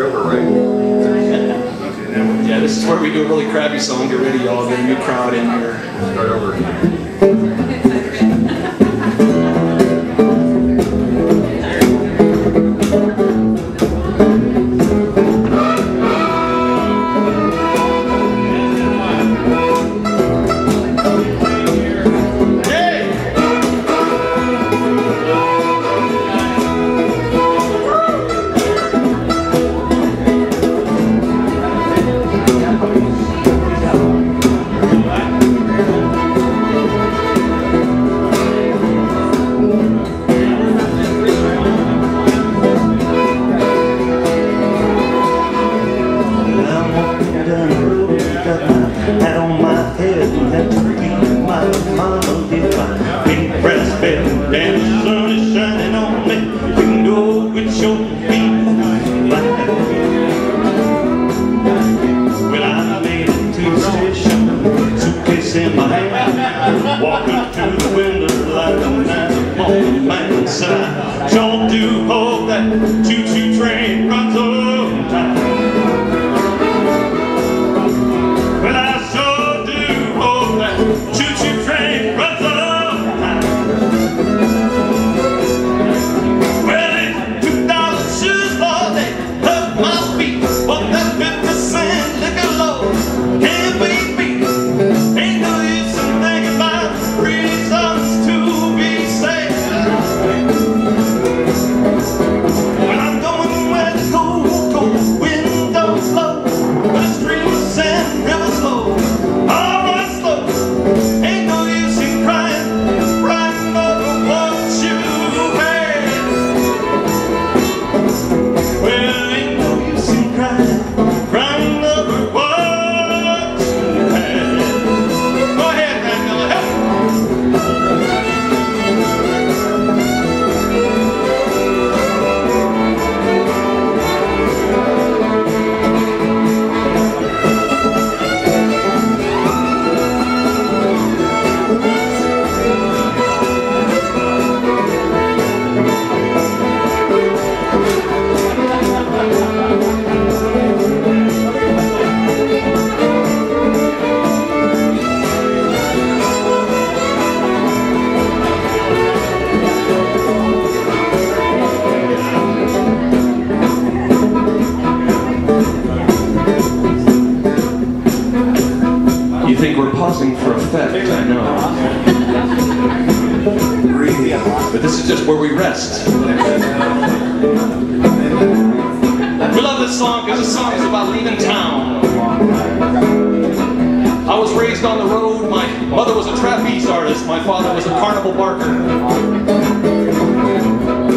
over, right? Yeah, this is where we do a really crappy song. Get ready, y'all. Get a new crowd in here. Start over. In my hand, walking through the window like a nice morning man. Said I sure do hope that choo-choo train runs on this is just where we rest. We love this song because this song is about leaving town. I was raised on the road. My mother was a trapeze artist. My father was a carnival barker.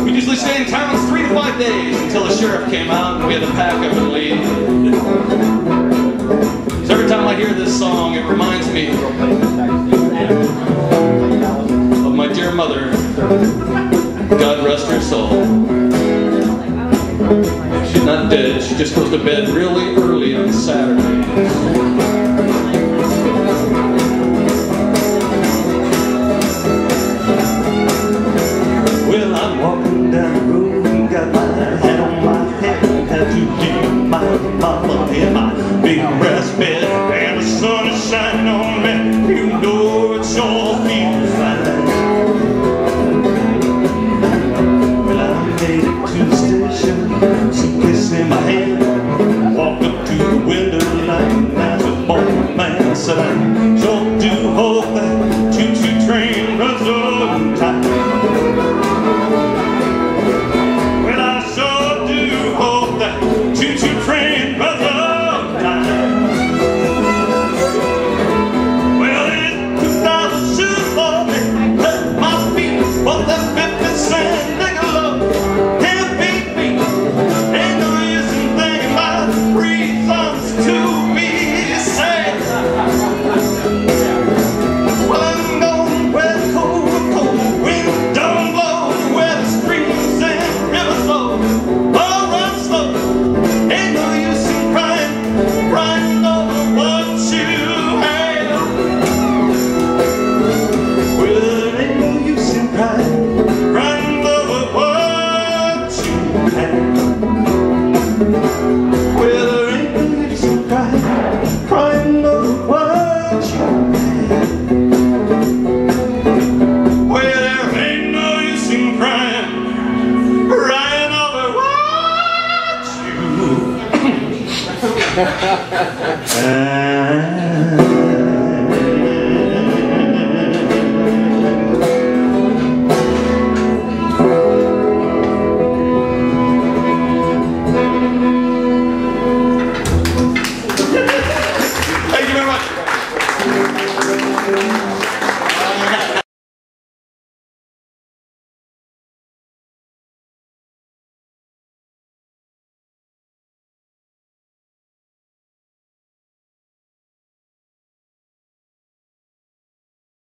We'd usually stay in town three to five days until the sheriff came out and we had to pack up and leave. So every time I hear this song, it reminds me God rest her soul. She's not dead. She just goes to bed really early on Saturday. Well, I'm walking down the road got my hat on my head. Had to leave my mama in my big brass bed. And the sun is shining on me. You know it sure Amen.